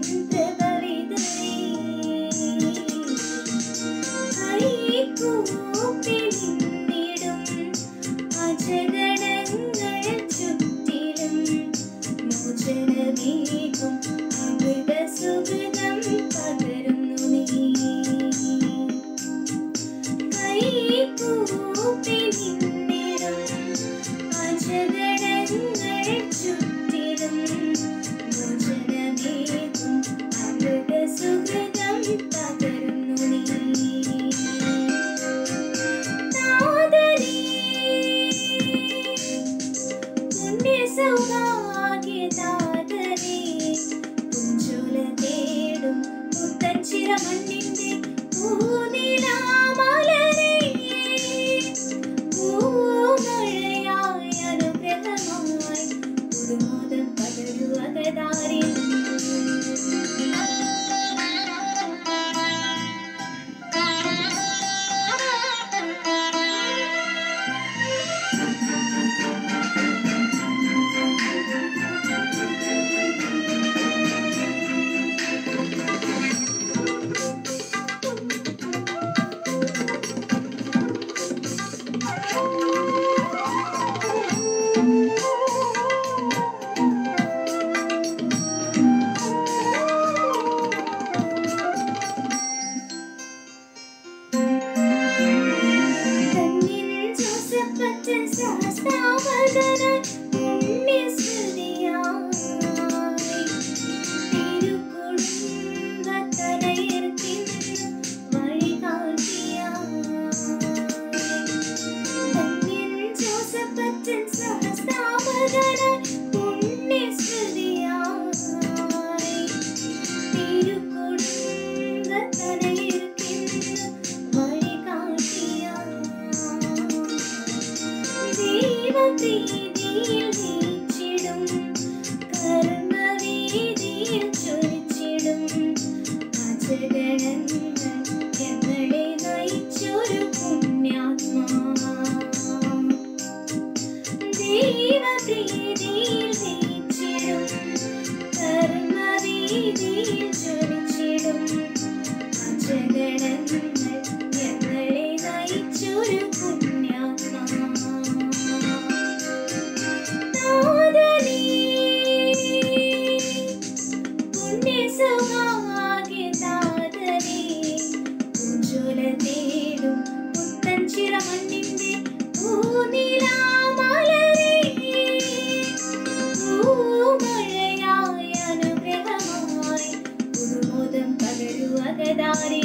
dream दीदी soledad y